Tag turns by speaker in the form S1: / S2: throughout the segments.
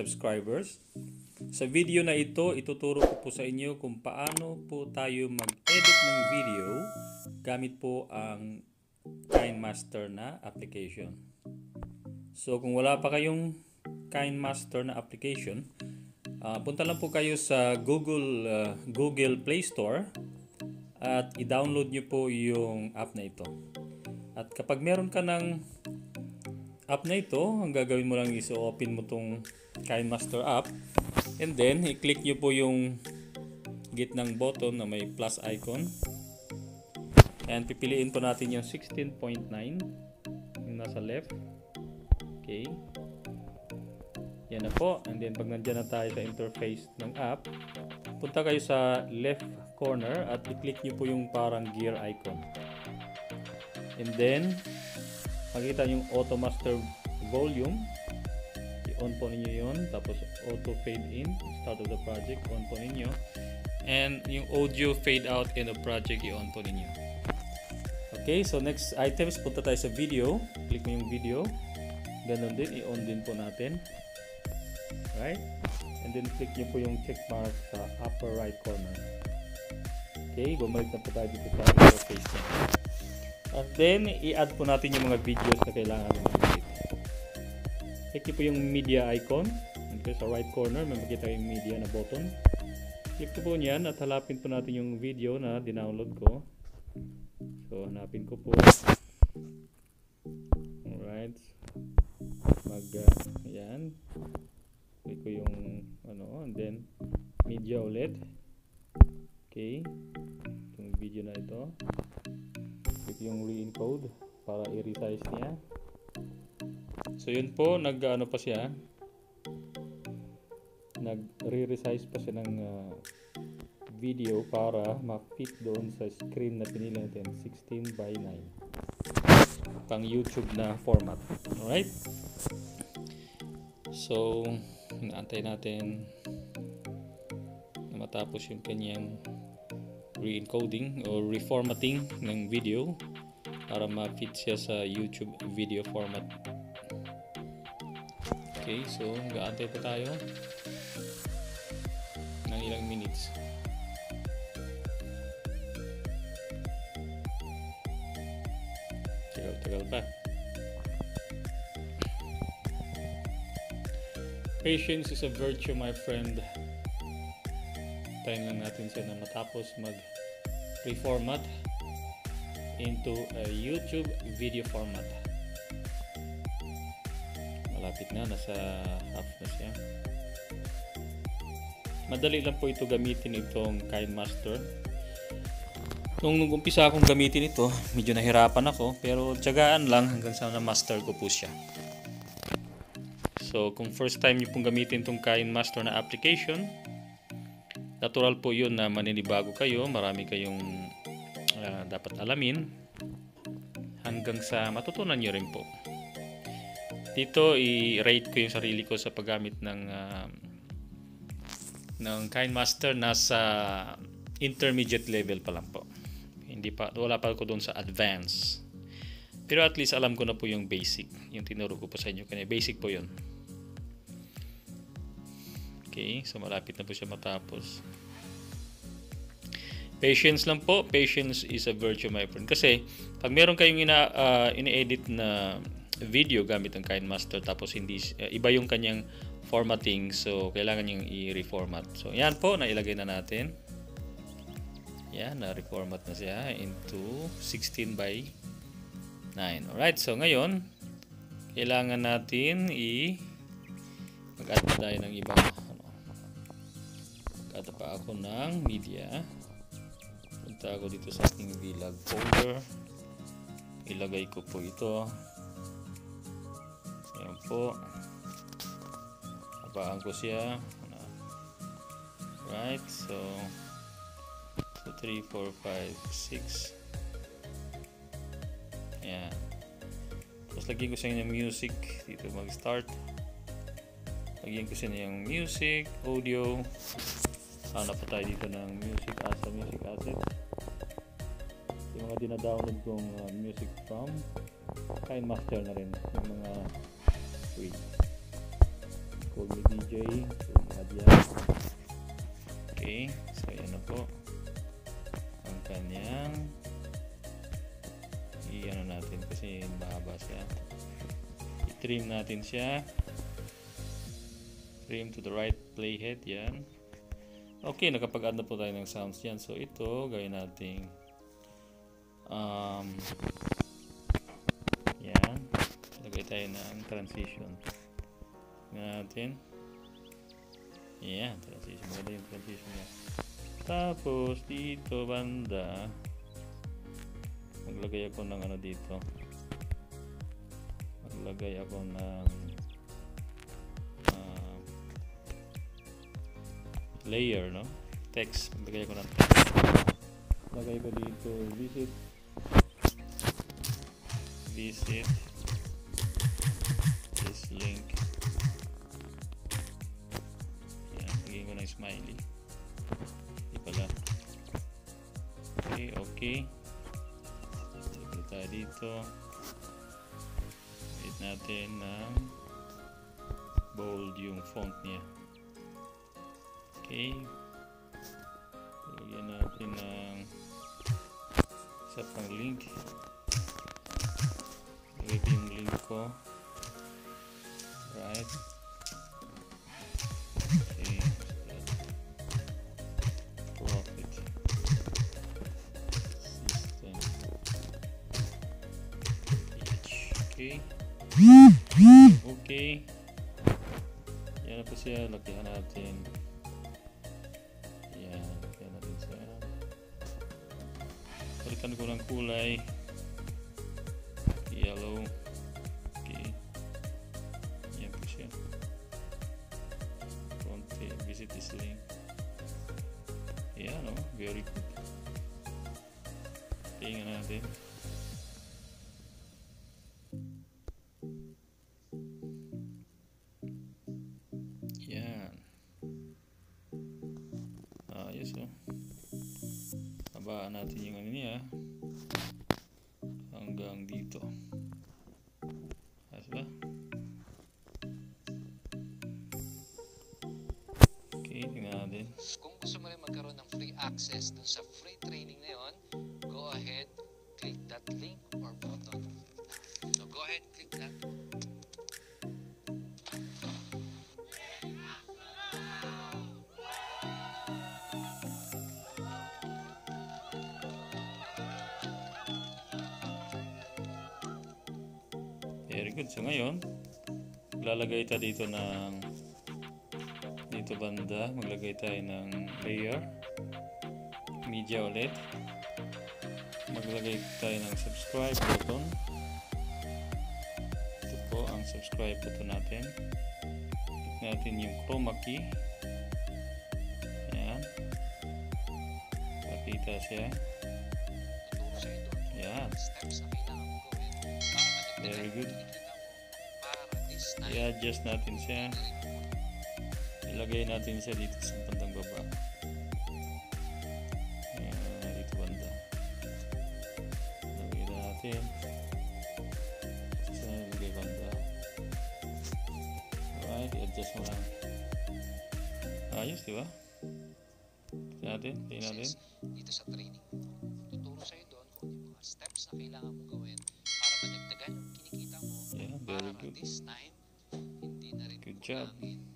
S1: subscribers. Sa video na ito, ituturo ko po sa inyo kung paano po tayo mag-edit ng video gamit po ang KineMaster na application. So kung wala pa kayong KineMaster na application, ah, punta lang po kayo sa Google ah, Google Play Store at i-download nyo po yung app na ito. At kapag meron ka ng app na ito, ang gagawin mo lang is open mo tong KineMaster app. And then i-click nyo po yung gitnang button na may plus icon. And pipiliin po natin yung 16.9 yung nasa left. Okay. Yan na po. And then pag nandyan na tayo sa interface ng app punta kayo sa left corner at i-click nyo po yung parang gear icon. And then makita yung auto master volume. I-on po ninyo yon tapos auto fade in. Start of the project. On po ninyo. And yung audio fade out in the project i-on po ninyo. Okay so next items punta tayo sa video. Click mo yung video. Ganun din i-on din po natin. Right and then click nyo po yung check mark sa upper right corner. Okay bumalik na po tayo dito sa interface niya at then, i-add po natin yung mga videos na kailangan natin. Click po yung media icon. Okay, sa right corner, may makita yung media na button. Click po niyan at halapin po natin yung video na dinownload ko. So, hanapin ko po. Alright. Mag, uh, yan. Click ko yung, ano, and then, media ulit. Okay. Itong video na ito yung re-encode para i-resize niya. So yun po nag ano pa siya? Nag re-resize pa siya ng uh, video para ma-fit doon sa screen na pinili natin 16 by 9 pang YouTube na format. Alright? So inaantay natin na matapos yung kanyang re-encoding o reformatting ng video para ma-fit siya sa YouTube video format. Okay, so gaantay pa tayo ng ilang minutes. Tagal-tagal pa. Patience is a virtue, my friend. Tayin lang natin siya na matapos mag reformat into a YouTube video format. Malapit na, nasa half na siya. Madali lang po ito gamitin itong KineMaster. Nung nung umpisa akong gamitin ito, medyo nahirapan ako, pero tiyagaan lang hanggang sa na-master ko po siya. So, kung first time niyo pong gamitin itong KineMaster na application, natural po yun na maninibago kayo, marami kayong uh, dapat alamin hanggang sa matutunan nyo rin po. Dito, i-rate ko yung sarili ko sa paggamit ng uh, ng KineMaster nasa intermediate level pa lang po. Hindi pa, wala pa ako doon sa advance. Pero at least alam ko na po yung basic. Yung tinuro ko po sa inyo kanina. Basic po yun. Okay, so malapit na po siya matapos. Patience lang po. Patience is a virtue, my friend. Kasi, pag meron kayong ina, uh, ini-edit na video gamit ang KineMaster tapos hindi uh, iba yung kanyang formatting so kailangan yung i-reformat. So yan po, nailagay na natin. Yan, na-reformat na siya into 16 by 9. Alright, so ngayon, kailangan natin i mag-add tayo ng ibang ano, mag-add pa ako ng media punta ako dito sa aking vlog folder. Ilagay ko po ito. Ayan po. Habaan ko siya. Right so so 3, 4, 5, 6 ayan. Tapos lagyan ko siya ng music dito mag start lagyan ko siya ng music audio. Hanap pa tayo dito ng music as a music asset. yung mga dinadownload kong uh, music from KineMaster na rin yung mga free. Call me DJ. So, yan. Okay. So, yan na po. Ang kanyang i-ano natin kasi mahaba siya. I-trim natin siya. Trim to the right playhead. Yan. Okay, nakapag-add na po tayo ng sounds yan. So, ito, gawin natin um, yan. Lagay tayo ng transition. Natin. Yan, transition. Maganda yung transition niya. Tapos, dito banda, maglagay ako ng ano dito. Maglagay ako ng uh, layer, no? Text. Maglagay ako ng text. Lagay ko dito, visit visit this. Link. Yan, lagyan ko ng smiley. Di pala. Okay, okay. Sige tayo dito. Wait natin ng bold yung font niya. Okay. Lagyan natin ng isa pang link Lagay ko yung link ko. Right. Okay. Yan na po siya. Natin. Yan. Natin siya. Palitan ko ng kulay yellow okay yan po siya konti visit this link. Yan o very good. Tingnan natin yan ayos o habaan natin yung ano niya hanggang dito Very good. So ngayon, lalagay tayo dito ng dito banda, maglagay tayo ng layer. Media ulit. Maglagay tayo ng subscribe button. Ito po ang subscribe button natin. Click natin yung chroma key. Ayan. Makita siya.
S2: Sa
S1: ayan
S2: steps kailangan
S1: Very good. i-adjust natin siya. Ilagay natin siya dito sa bandang baba. Ayan, dito banda. Ilagay na natin. Sa ilagay banda. Alright i-adjust mo lang. Ayos diba tingnan natin tingnan natin.
S2: Dito sa training. This time, hindi na rin
S1: Good job.
S2: kukulangin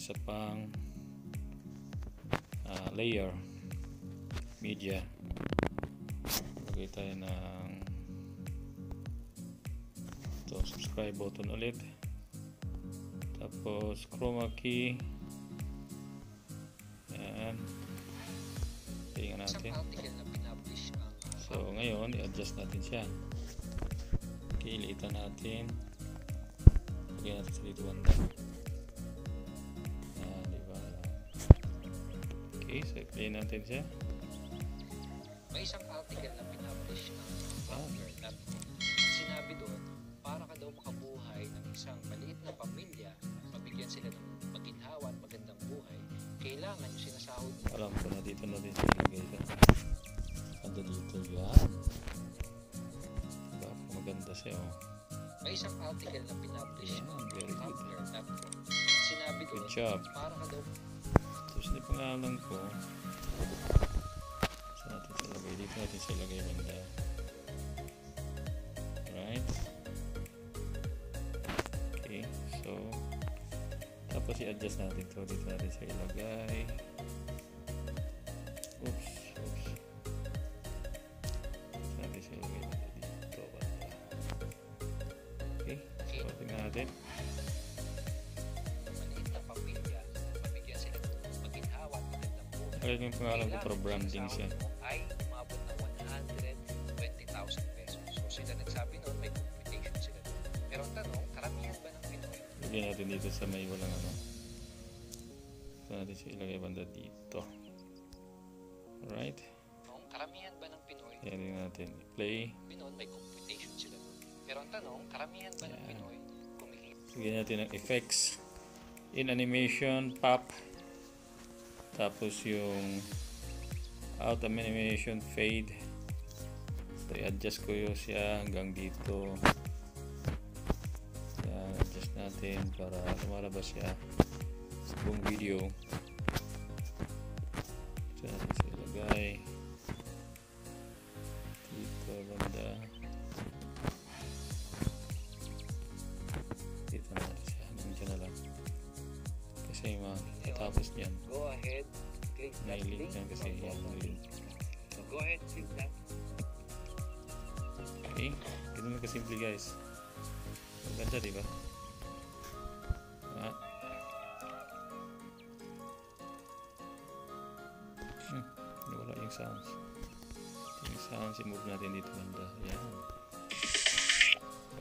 S1: isa pang ah, layer media. Lagay tayo ng ito subscribe button ulit. Tapos chroma key. Yan tingnan natin.
S2: uh,
S1: so ngayon i-adjust natin siya. Kilitan natin. Lagyan natin sa dito yan okay so play natin siya
S2: may isang article na pinablish ng
S1: Ah.
S2: Tumblr.com. Sinabi doon, para ka daw makabuhay ng isang maliit na pamilya, mabigyan sila ng maginhawa at magandang buhay, kailangan yung sinasahod
S1: alam ko na dito natin siya ilagay siya ganda dito yan diba maganda siya oh
S2: May isang article na pinablish
S1: Yeah,
S2: ng
S1: very good.
S2: Tumblr.com. Sinabi
S1: good
S2: doon,
S1: job
S2: para ka daw
S1: tapos yung pangalan ko saan natin siya ilagay dito natin siya ilagay banda. Right? Okay so tapos i-adjust natin to dito natin siya ilagay. Oops Alam yung pangalan ko para branding siya
S2: ay umabot ng 120,000 pesos. So sila nagsabi noon, may computation sila. Pero ang tanong, karamihan ba ng Pinoy?
S1: Lagyan natin dito sa may walang ano. Ito natin siya ilagay banda dito. Alright.
S2: Noong karamihan ba ng Pinoy?
S1: Yan din natin. Play.
S2: Pinoy, may computation sila doon. Pero ang tanong, karamihan ba ng. Pinoy?
S1: Lagyan natin ng effects. In animation, pop. Tapos yung out of animation, fade. So, i-adjust ko yun siya hanggang dito. Yan, adjust natin para lumalabas siya sa buong video. Ito natin siya ilagay. Okay? Ganun lang kasimple guys. Ang ganda, di ba? Ah. Hmm, wala yung sounds. Yung sounds, i-move natin dito banda. Yan.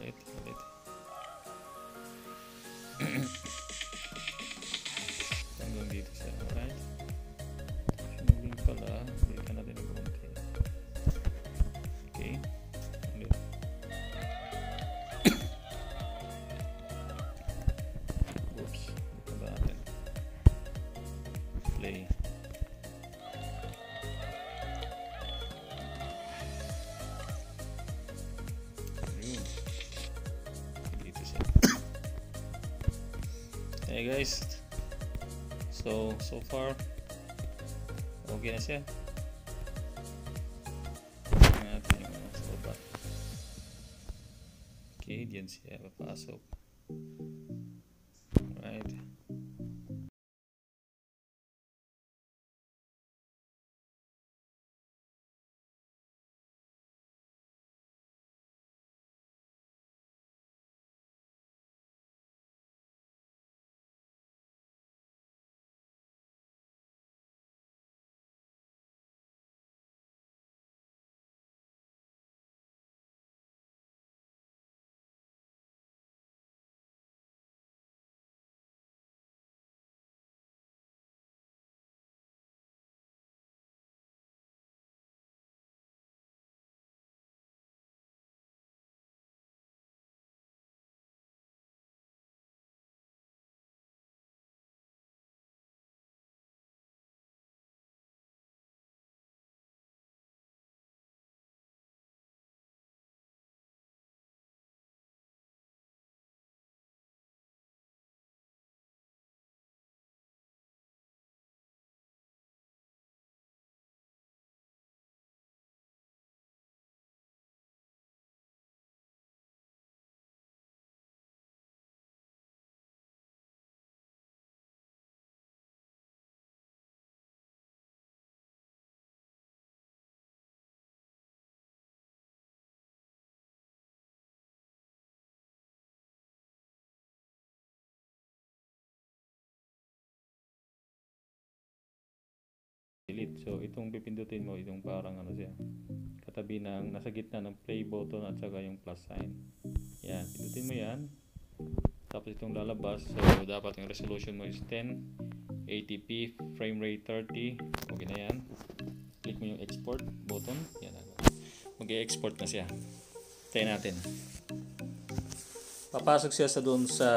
S1: Ulit, ulit. Guys. So, so far, okay na siya. Natin yung ano sa baba. Okay, diyan siya papasok. Delete. So, itong pipindutin mo, itong parang ano siya, katabi ng, nasa gitna ng play button at saka yung plus sign. Yan, pindutin mo yan. Tapos itong lalabas, so dapat yung resolution mo is 10, 80p, frame rate 30, okay na yan. Click mo yung export button, yan. Mag-export na siya. Try natin. Papasok siya sa doon sa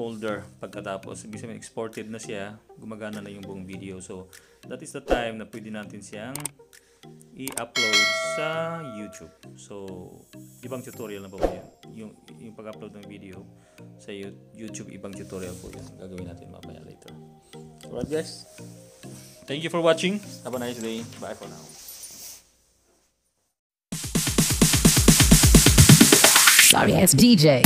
S1: folder pagkatapos. Ibig sabihin, exported na siya. Gumagana na yung buong video. So, that is the time na pwede natin siyang i-upload sa YouTube. So, ibang tutorial na po yun. Yung, yung pag-upload ng video sa YouTube, ibang tutorial po yun. Gagawin natin mamaya later. Alright guys. Thank you for watching. Have a nice day. Bye for now.
S3: Sorry ass DJ.